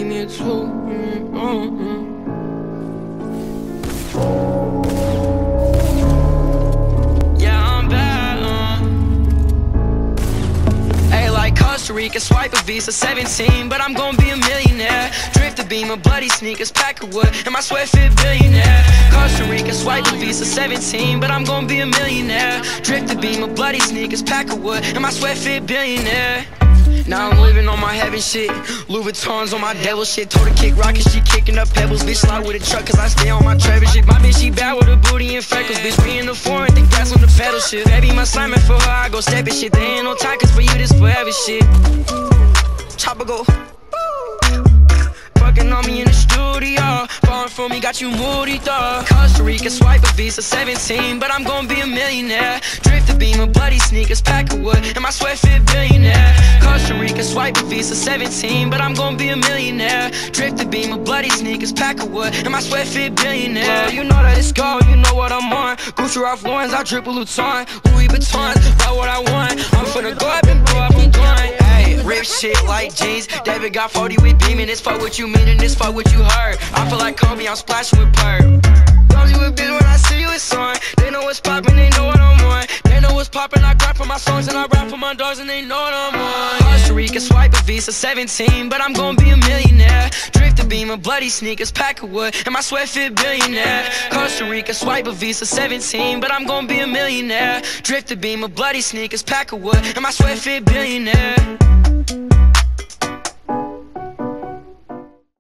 give me a two. Mm, mm, mm. Yeah, I'm bad. Uh. Like Costa Rica, swipe a Visa 17, but I'm gonna be a millionaire. Drift the beam of bloody sneakers, pack of wood, and my sweat fit billionaire. Costa Rica, swipe a Visa 17, but I'm gonna be a millionaire. Drift the beam of bloody sneakers, pack of wood, and my sweat fit billionaire. Now I'm living on my heaven shit. Louis Vuittons on my devil shit. Told her kick rocket, she kicking up pebbles. Bitch slide with a truck, cause I stay on my Trevor shit. My bitch, she bad with a booty and freckles. Bitch, be in the foreign, think gas on the pedal shit. Baby, my Simon for her, I go stepping shit. There ain't no cause for you, this forever shit. Chopper go. Fucking on me in the studio. Falling for me, got you moody, dog. Costa Rica, swipe a Visa 17, but I'm gonna be a millionaire. Beam of bloody sneakers, pack of wood, and my sweat fit billionaire. Costa Rica, swipe a Visa 17, but I'm gonna be a millionaire. Drift the beam of bloody sneakers, pack of wood, and my sweat fit billionaire. you know that it's gold, you know what I'm on. Gucci Ralph Lauren's, I drip a Luton, Louis Vuittons, buy what I want. I'm finna go up and blow up, I'm done. Hey, rip shit like jeans. David got 40 with beaming. This fuck what you mean and this fuck what you heard. I feel like Kobe, I'm splashing with perp. I rap for my songs and I rap for my dogs and they know I'm on. Costa Rica, swipe a Visa 17, but I'm gonna be a millionaire. Drift the beam of bloody sneakers, pack of wood, and my sweat fit billionaire. Costa Rica, swipe a Visa 17, but I'm gonna be a millionaire. Drift the beam of bloody sneakers, pack of wood, and my sweat fit billionaire.